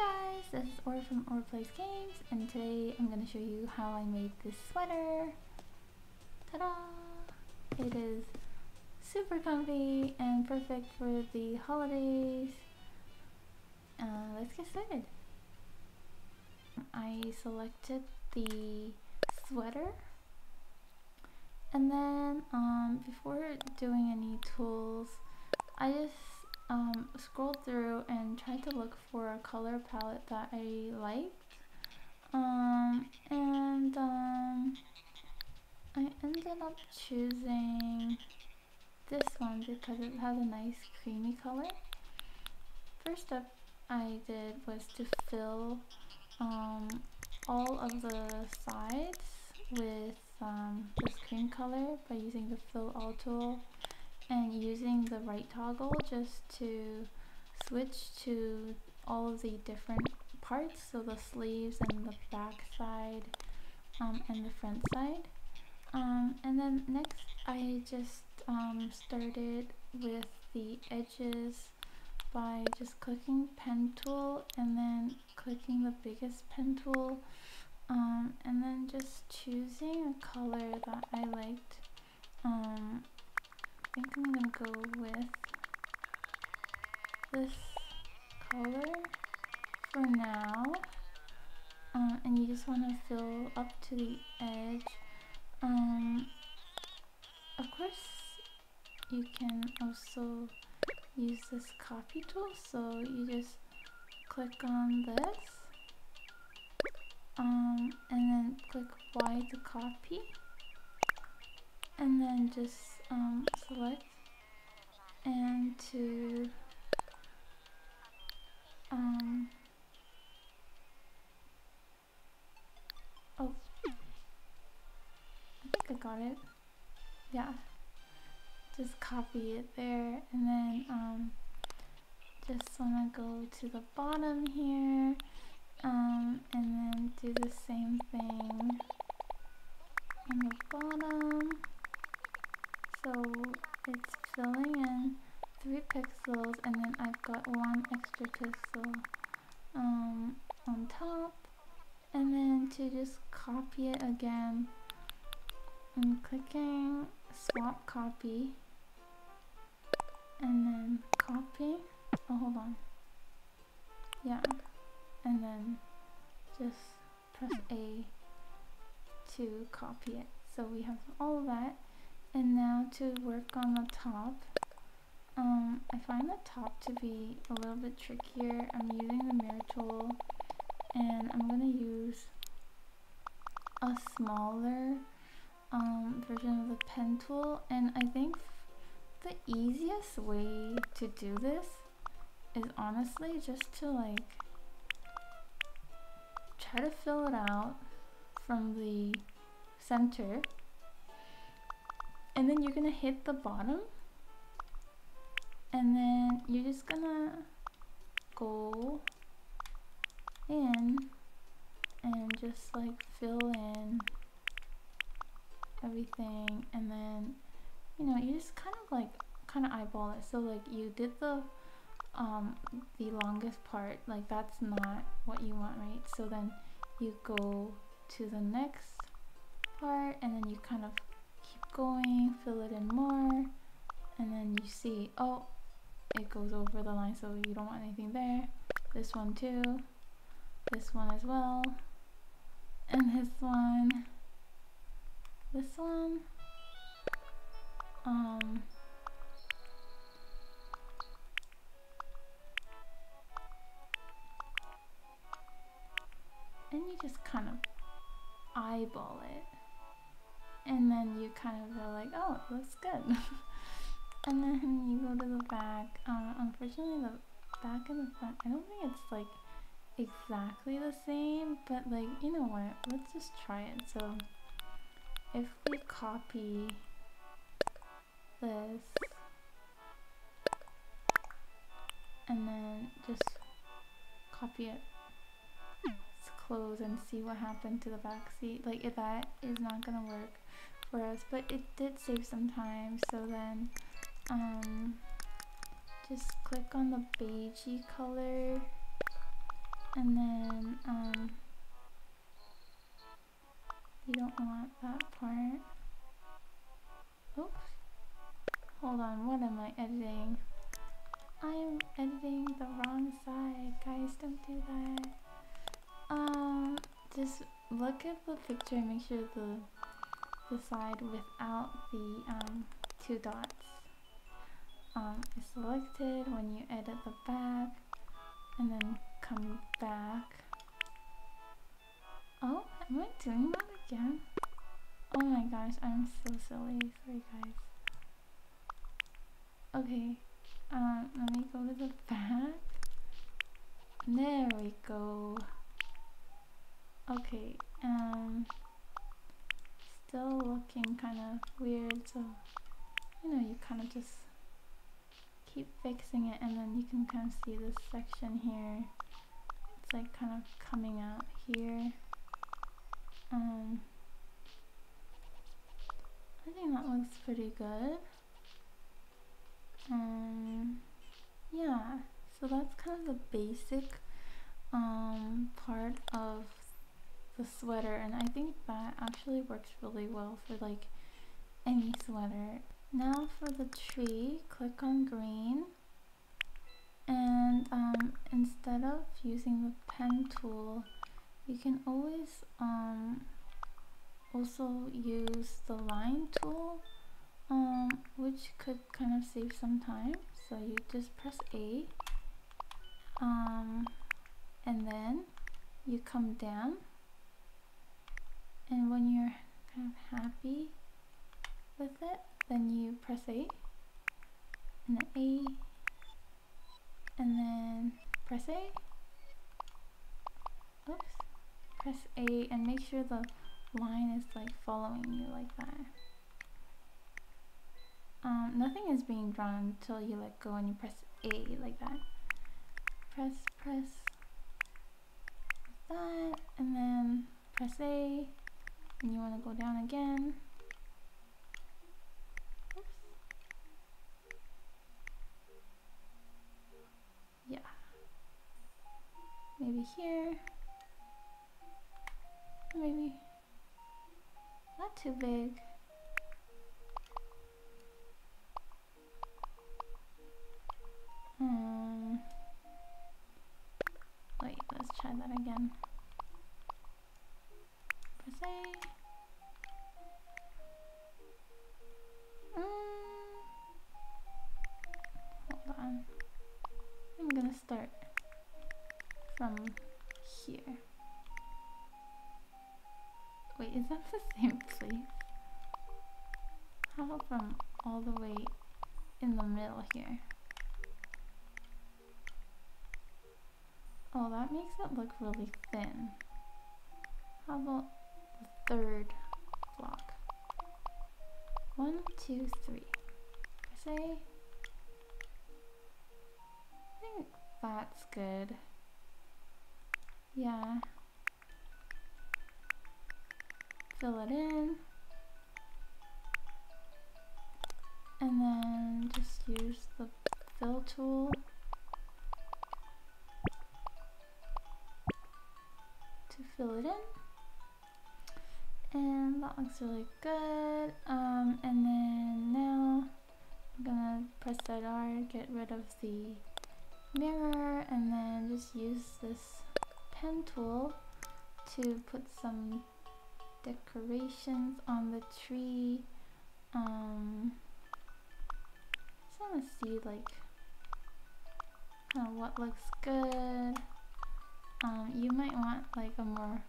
guys, this is Ora from Ora Plays Games, and today I'm going to show you how I made this sweater. Ta-da! It is super comfy and perfect for the holidays. Uh, let's get started. I selected the sweater, and then um, before doing any tools, I just um, scrolled through and tried to look for a color palette that I liked. Um, and um, I ended up choosing this one because it has a nice creamy color. First step I did was to fill um, all of the sides with um, this cream color by using the fill all tool and using the right toggle just to switch to all of the different parts so the sleeves and the back side um, and the front side. Um, and then next I just um, started with the edges by just clicking pen tool and then clicking the biggest pen tool um, and then just choosing a color that I liked um, think I'm gonna go with this color for now. Um, and you just want to fill up to the edge. Um, of course, you can also use this copy tool. So you just click on this. Um, and then click Y to copy and then just um, select and to um, oh I think I got it. Yeah. Just copy it there and then um, just want to go to the bottom here um, and then do the same thing on the bottom so it's filling in three pixels and then I've got one extra pixel um, on top. And then to just copy it again I'm clicking swap copy. And then copy. Oh hold on. Yeah. And then just press A to copy it. So we have all that and now to work on the top, um, I find the top to be a little bit trickier. I'm using the mirror tool and I'm going to use a smaller um, version of the pen tool. And I think the easiest way to do this is honestly just to like try to fill it out from the center and then you're gonna hit the bottom. And then you're just gonna go in and just like fill in everything. And then you know you just kind of like kind of eyeball it. So like you did the um the longest part. Like that's not what you want right? So then you go to the next part and then you kind of going, fill it in more, and then you see, oh, it goes over the line, so you don't want anything there. This one too, this one as well, and this one, this one, um, and you just kind of eyeball it and then you kind of are like, oh, it looks good. and then you go to the back. Uh, unfortunately, the back and the front, I don't think it's like exactly the same, but like, you know what? Let's just try it. So if we copy this and then just copy it close and see what happened to the back seat like if that is not gonna work for us, but it did save some time. So then, um, just click on the beigey color and then um, you don't want that part. Oops. Hold on, what am I editing? I'm editing the wrong side, guys, don't do that. Um, just look at the picture and make sure the the side without the um, two dots um, is selected when you edit the back and then come back. Oh, am I doing that again? Oh my gosh, I'm so silly. Sorry guys. Okay, um, let me go to the back. There we go. Okay, um, still looking kind of weird, so, you know, you kind of just keep fixing it and then you can kind of see this section here. It's like kind of coming out here. Um, I think that looks pretty good. Um, yeah, so that's kind of the basic um, part of the sweater and I think that actually works really well for like any sweater. Now for the tree, click on green. And um, instead of using the pen tool you can always um, also use the line tool um, which could kind of save some time. So you just press A um, and then you come down and when you're kind of happy with it then you press A and then A and then press A oops. Press A and make sure the line is like following you like that. Um, nothing is being drawn until you let go and you press A like that. Press press that and then press A and you want to go down again? Oops. yeah. Maybe here. Maybe. Not too big here? Oh, that makes it look really thin. How about the third block? One, two, three. I say. I think that's good. Yeah. Fill it in. And then use the fill tool. To fill it in. And that looks really good. Um, and then now I'm gonna press that R get rid of the mirror and then just use this pen tool to put some decorations on the tree. Um, like of what looks good um, you might want like a more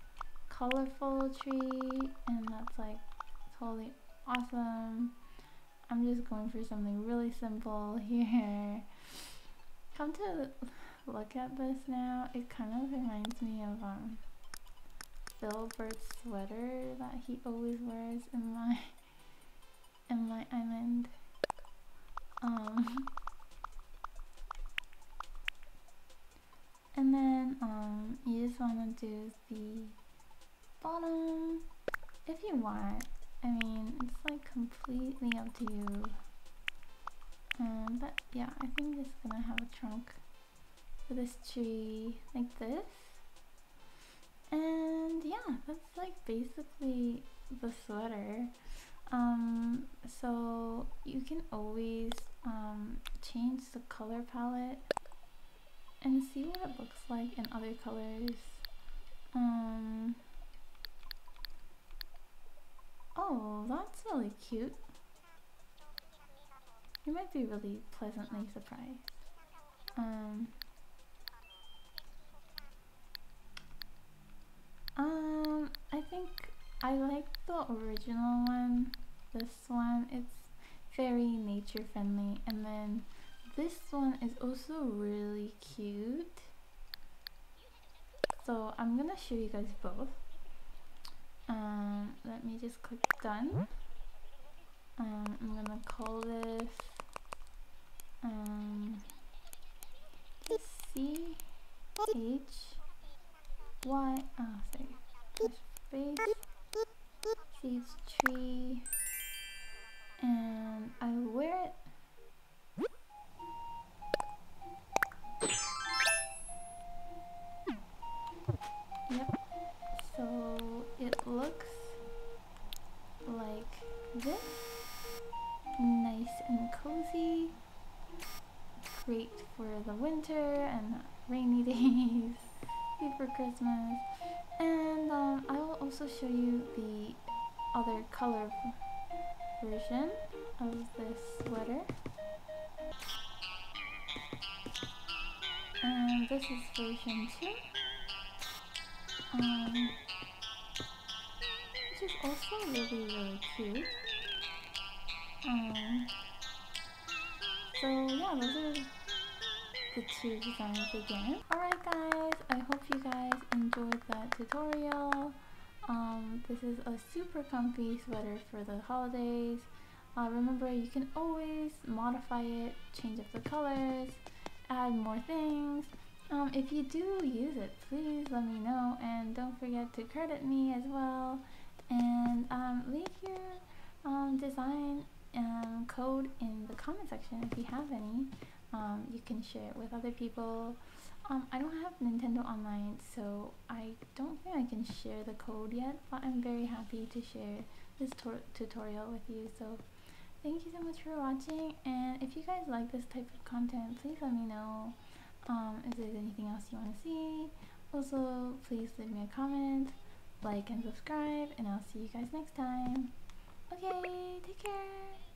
colorful tree and that's like totally awesome. I'm just going for something really simple here. Come to look at this now, it kind of reminds me of um, Filbert's sweater that he always wears in my in my island. Um, and then um, do the bottom if you want. I mean, it's like completely up to you. Um, but yeah, I think just gonna have a trunk for this tree like this. And yeah, that's like basically the sweater. Um, so you can always um, change the color palette and see what it looks like in other colors. Um, oh, that's really cute. You might be really pleasantly surprised. Um, um, I think I like the original one. This one, it's very nature friendly. And then this one is also really cute. So I'm gonna show you guys both. Um, let me just click done. Um, I'm gonna call this um, C H Y oh sorry space seeds tree and I wear it cozy great for the winter and rainy days Good for Christmas and um, I will also show you the other color version of this sweater. And this is version 2. Um, which is also really, really cute. Um, so yeah, those are the two designs again. Alright guys, I hope you guys enjoyed that tutorial. Um, this is a super comfy sweater for the holidays. Uh, remember, you can always modify it, change up the colors, add more things. Um, if you do use it, please let me know and don't forget to credit me as well. And um, leave your um, design um, code in the comment section if you have any. Um, you can share it with other people. Um, I don't have Nintendo Online, so I don't think I can share the code yet, but I'm very happy to share this tutorial with you. So thank you so much for watching, and if you guys like this type of content, please let me know um, if there's anything else you want to see. Also, please leave me a comment, like and subscribe, and I'll see you guys next time. Okay, take care!